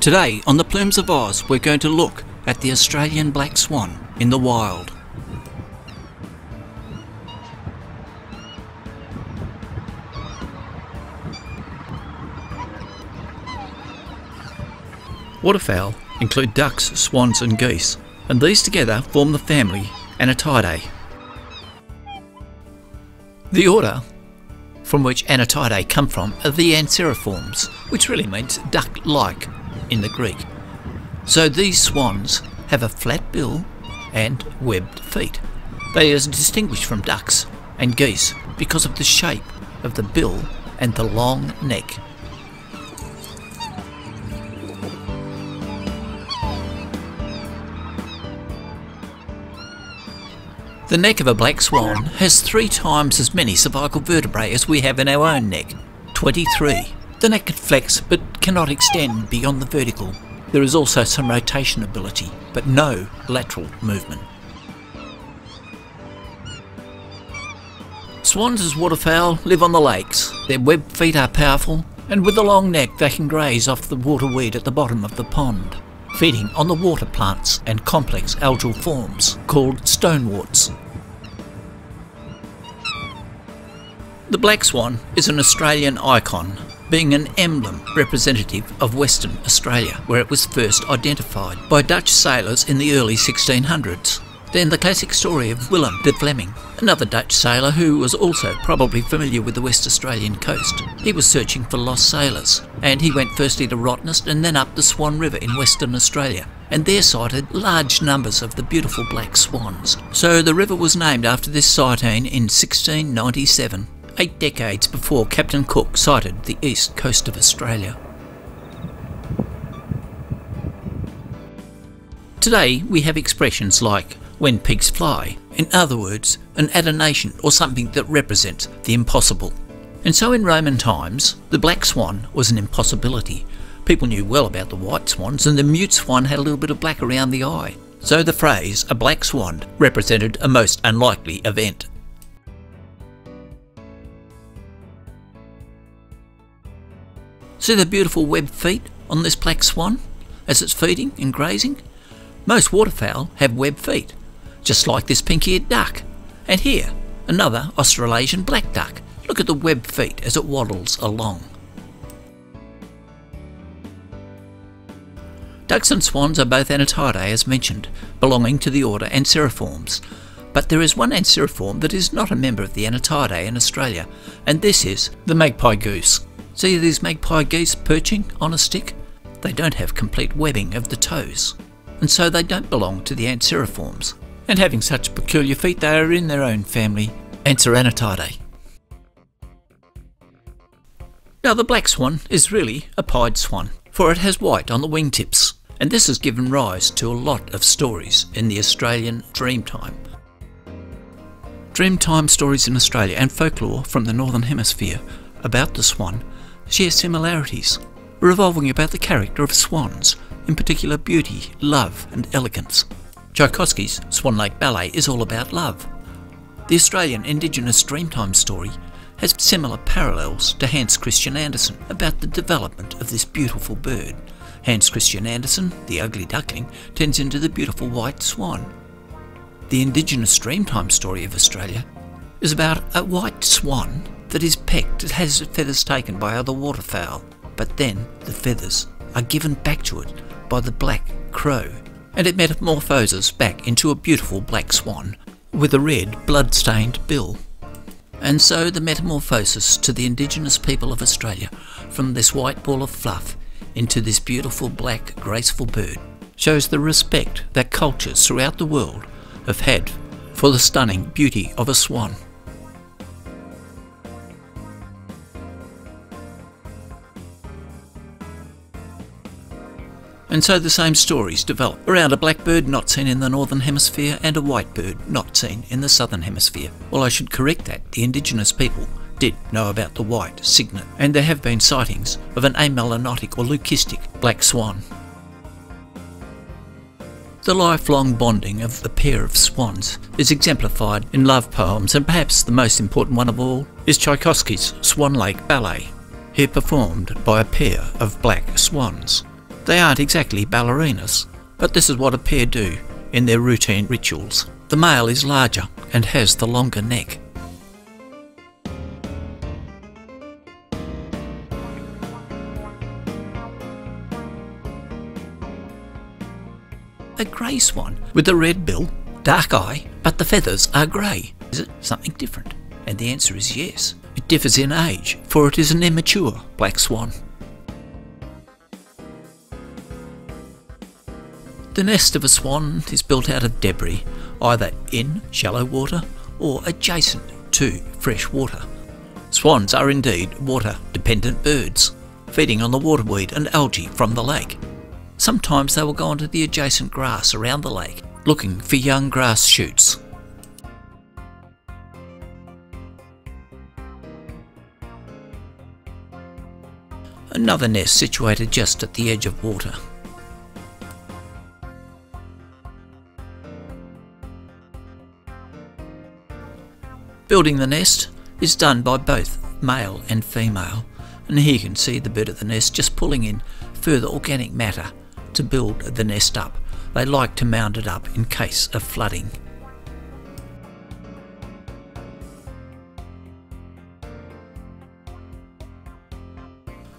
Today on the Plumes of Oz, we're going to look at the Australian black swan in the wild. Waterfowl include ducks, swans, and geese, and these together form the family Anatidae. The order from which Anatidae come from are the Anseriformes, which really means duck-like in the Greek. So these swans have a flat bill and webbed feet. They are distinguished from ducks and geese because of the shape of the bill and the long neck. The neck of a black swan has three times as many cervical vertebrae as we have in our own neck 23. The neck can flex but cannot extend beyond the vertical. There is also some rotation ability, but no lateral movement. Swans as waterfowl live on the lakes. Their webbed feet are powerful, and with a long neck they can graze off the waterweed at the bottom of the pond feeding on the water plants and complex algal forms called stoneworts. The black swan is an Australian icon, being an emblem representative of Western Australia, where it was first identified by Dutch sailors in the early 1600s. Then the classic story of Willem de Vlamingh, another Dutch sailor who was also probably familiar with the West Australian coast. He was searching for lost sailors, and he went firstly to Rottnest and then up the Swan River in Western Australia, and there sighted large numbers of the beautiful black swans. So the river was named after this sighting in 1697, eight decades before Captain Cook sighted the east coast of Australia. Today we have expressions like when pigs fly. In other words, an adynaton or something that represents the impossible. And so in Roman times, the black swan was an impossibility. People knew well about the white swans, and the mute swan had a little bit of black around the eye. So the phrase, a black swan, represented a most unlikely event. See the beautiful webbed feet on this black swan as it's feeding and grazing? Most waterfowl have webbed feet, just like this pink-eared duck. And here, another Australasian black duck. Look at the webbed feet as it waddles along. Ducks and swans are both Anatidae as mentioned, belonging to the order Anseriformes. But there is one Anseriform that is not a member of the Anatidae in Australia, and this is the magpie goose. See these magpie geese perching on a stick? They don't have complete webbing of the toes, and so they don't belong to the Anseriforms. and having such peculiar feet they are in their own family, Anseranatidae. Now the black swan is really a pied swan, for it has white on the wingtips, and this has given rise to a lot of stories in the Australian Dreamtime. Dreamtime stories in Australia and folklore from the Northern Hemisphere about the swan share similarities, revolving about the character of swans, in particular beauty, love and elegance. Tchaikovsky's Swan Lake Ballet is all about love. The Australian Indigenous Dreamtime story has similar parallels to Hans Christian Andersen about the development of this beautiful bird. Hans Christian Andersen, the ugly duckling, turns into the beautiful white swan. The Indigenous Dreamtime story of Australia is about a white swan that is pecked, it has feathers taken by other waterfowl, but then the feathers are given back to it by the black crow and it metamorphoses back into a beautiful black swan with a red, blood-stained bill. And so the metamorphosis to the indigenous people of Australia from this white ball of fluff into this beautiful black, graceful bird shows the respect that cultures throughout the world have had for the stunning beauty of a swan. And so the same stories develop around a black bird not seen in the northern hemisphere and a white bird not seen in the southern hemisphere. Well, I should correct that. The indigenous people did know about the white cygnet, and there have been sightings of an amelanotic or leucistic black swan. The lifelong bonding of the pair of swans is exemplified in love poems, and perhaps the most important one of all is Tchaikovsky's Swan Lake Ballet, here performed by a pair of black swans. They aren't exactly ballerinas, but this is what a pair do in their routine rituals. The male is larger and has the longer neck. A grey swan with a red bill, dark eye, but the feathers are grey. Is it something different? And the answer is yes. It differs in age, for it is an immature black swan. The nest of a swan is built out of debris, either in shallow water or adjacent to fresh water. Swans are indeed water dependent birds, feeding on the waterweed and algae from the lake. Sometimes they will go onto the adjacent grass around the lake, looking for young grass shoots. Another nest situated just at the edge of water. Building the nest is done by both male and female, and here you can see the bird of the nest just pulling in further organic matter to build the nest up. They like to mound it up in case of flooding.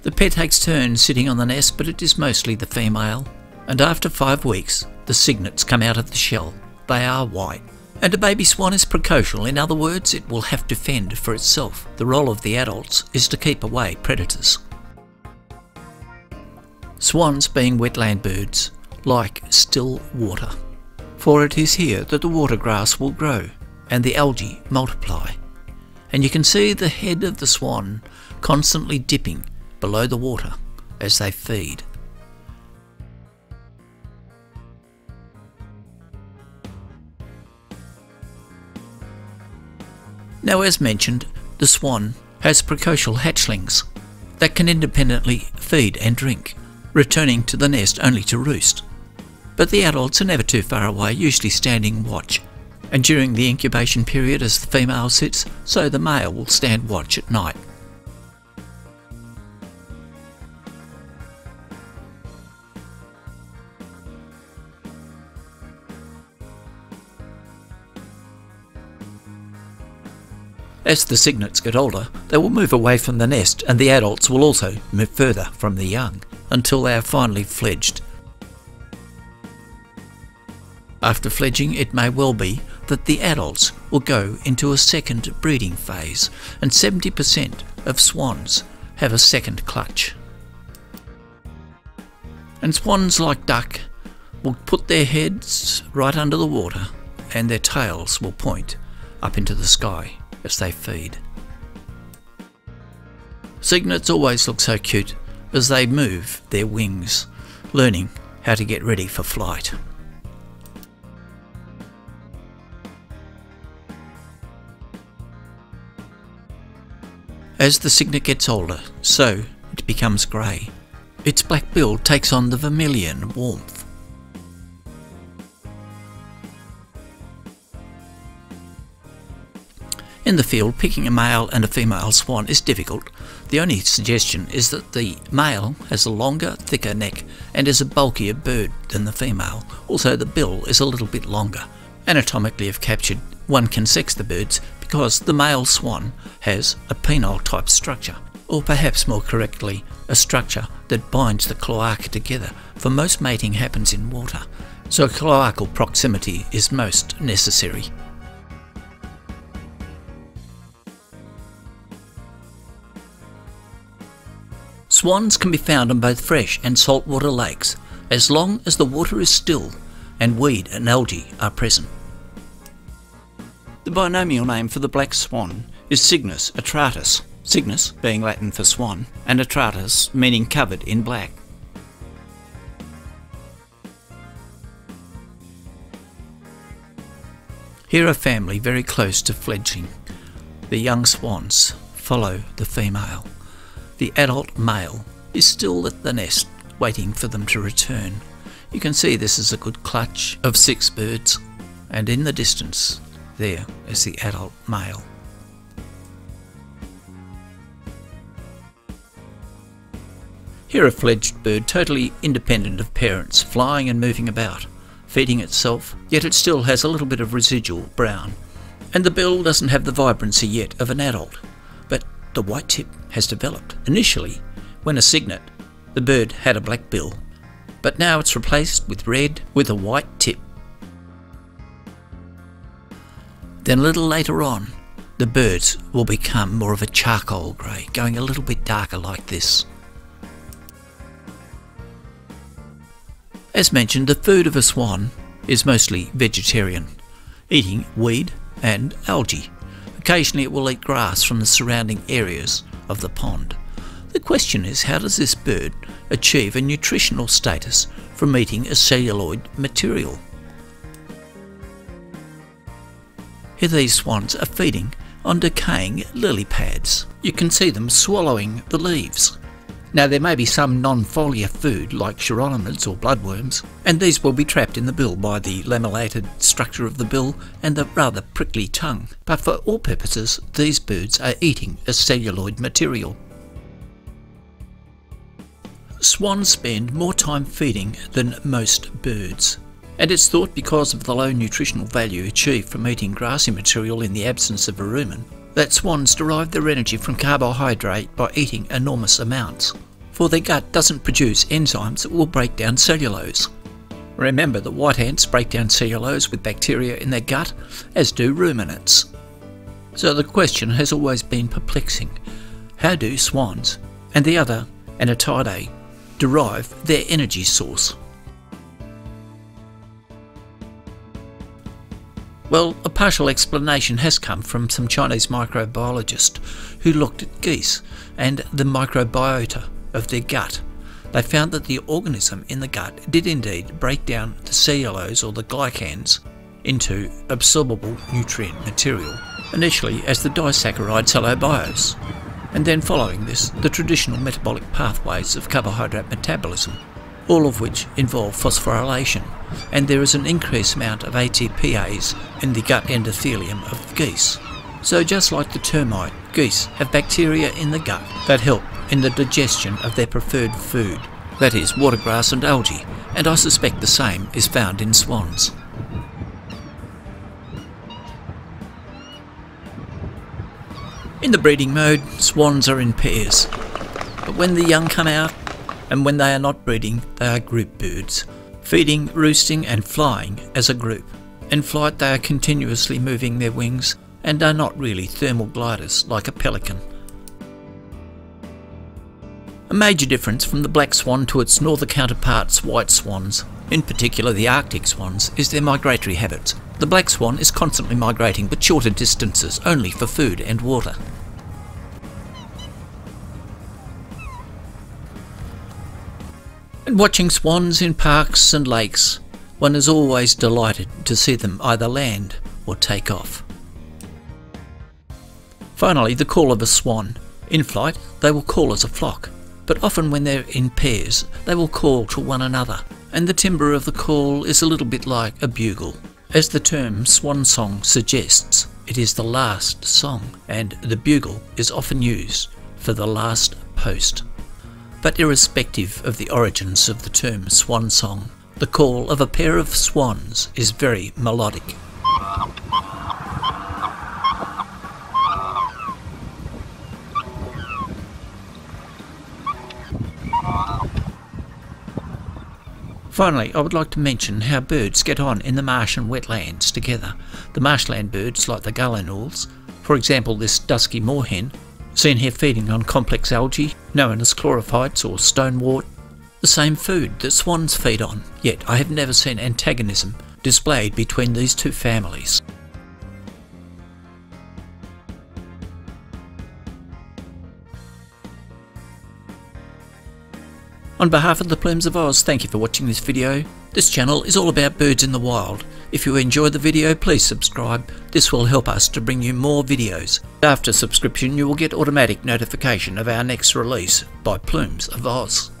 The pair takes turns sitting on the nest, but it is mostly the female. And after five weeks, the cygnets come out of the shell. They are white. And a baby swan is precocial, in other words, it will have to fend for itself. The role of the adults is to keep away predators. Swans, being wetland birds, like still water, for it is here that the water grass will grow and the algae multiply. And you can see the head of the swan constantly dipping below the water as they feed. Now as mentioned, the swan has precocial hatchlings that can independently feed and drink, returning to the nest only to roost. But the adults are never too far away, usually standing watch, and during the incubation period as the female sits, so the male will stand watch at night. As the cygnets get older, they will move away from the nest and the adults will also move further from the young until they are finally fledged. After fledging, it may well be that the adults will go into a second breeding phase, and 70% of swans have a second clutch. And swans like duck will put their heads right under the water and their tails will point up into the sky as they feed. Cygnets always look so cute as they move their wings, learning how to get ready for flight. As the cygnet gets older, so it becomes grey. Its black bill takes on the vermilion warmth In the field, picking a male and a female swan is difficult. The only suggestion is that the male has a longer, thicker neck and is a bulkier bird than the female. Also, the bill is a little bit longer. Anatomically, if captured, one can sex the birds because the male swan has a penile type structure, or perhaps more correctly, a structure that binds the cloaca together, for most mating happens in water, so cloacal proximity is most necessary. Swans can be found on both fresh and saltwater lakes, as long as the water is still and weed and algae are present. The binomial name for the black swan is Cygnus atratus, Cygnus being Latin for swan, and atratus meaning covered in black. Here a family very close to fledging. The young swans follow the female. The adult male is still at the nest, waiting for them to return. You can see this is a good clutch of six birds, and in the distance, there is the adult male. Here a fledged bird totally independent of parents, flying and moving about, feeding itself, yet it still has a little bit of residual brown. And the bill doesn't have the vibrancy yet of an adult, the white tip has developed. Initially, when a cygnet, the bird had a black bill, but now it's replaced with red with a white tip. Then a little later on, the birds will become more of a charcoal grey, going a little bit darker like this. As mentioned, the food of a swan is mostly vegetarian, eating weed and algae. Occasionally it will eat grass from the surrounding areas of the pond. The question is how does this bird achieve a nutritional status from eating a celluloid material? Here these swans are feeding on decaying lily pads. You can see them swallowing the leaves. Now there may be some non-foliar food like chironomids or bloodworms, and these will be trapped in the bill by the lamellated structure of the bill and the rather prickly tongue, but for all purposes these birds are eating a celluloid material. Swans spend more time feeding than most birds, and it's thought because of the low nutritional value achieved from eating grassy material in the absence of a rumen, that swans derive their energy from carbohydrate by eating enormous amounts, for their gut doesn't produce enzymes that will break down cellulose. Remember that white ants break down cellulose with bacteria in their gut, as do ruminants. So the question has always been perplexing. How do swans and the other Anatidae derive their energy source? Well, a partial explanation has come from some Chinese microbiologists who looked at geese and the microbiota of their gut. They found that the organism in the gut did indeed break down the cellulose or the glycans into absorbable nutrient material, initially as the disaccharide cellobiose, and then following this, the traditional metabolic pathways of carbohydrate metabolism all of which involve phosphorylation, and there is an increased amount of ATPase in the gut endothelium of geese. So just like the termite, geese have bacteria in the gut that help in the digestion of their preferred food, that is watergrass and algae, and I suspect the same is found in swans. In the breeding mode, swans are in pairs, but when the young come out, and when they are not breeding, they are group birds, feeding, roosting, and flying as a group. In flight, they are continuously moving their wings and are not really thermal gliders like a pelican. A major difference from the black swan to its northern counterparts, white swans, in particular the Arctic swans, is their migratory habits. The black swan is constantly migrating but shorter distances only for food and water. And watching swans in parks and lakes, one is always delighted to see them either land or take off. Finally, the call of a swan. In flight, they will call as a flock, but often when they're in pairs, they will call to one another, and the timbre of the call is a little bit like a bugle. As the term swan song suggests, it is the last song, and the bugle is often used for the last post. But irrespective of the origins of the term swan song, the call of a pair of swans is very melodic. Finally, I would like to mention how birds get on in the marsh and wetlands together. The marshland birds, like the gallinules, for example this dusky moorhen, Seen here feeding on complex algae, known as chlorophytes or stonewort, the same food that swans feed on, yet I have never seen antagonism displayed between these two families. On behalf of the Plumes of Oz, thank you for watching this video. This channel is all about birds in the wild. If you enjoyed the video, please subscribe. This will help us to bring you more videos. After subscription, you will get automatic notification of our next release by Plumes of Oz.